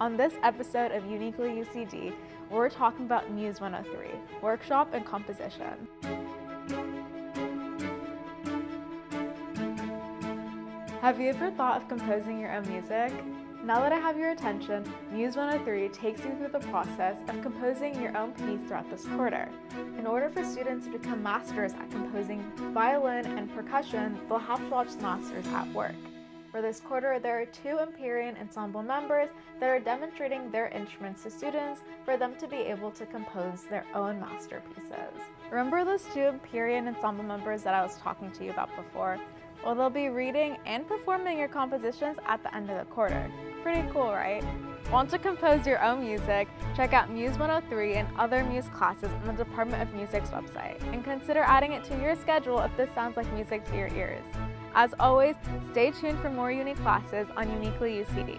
On this episode of Uniquely UCD, we're talking about Muse 103, Workshop in Composition. Have you ever thought of composing your own music? Now that I have your attention, Muse 103 takes you through the process of composing your own piece throughout this quarter. In order for students to become masters at composing violin and percussion, they'll have to watch masters at work. For this quarter, there are two Empyrean ensemble members that are demonstrating their instruments to students for them to be able to compose their own masterpieces. Remember those two Empyrean ensemble members that I was talking to you about before? Well, they'll be reading and performing your compositions at the end of the quarter. Pretty cool, right? Want to compose your own music? Check out Muse 103 and other Muse classes on the Department of Music's website, and consider adding it to your schedule if this sounds like music to your ears. As always, stay tuned for more unique classes on Uniquely UCD.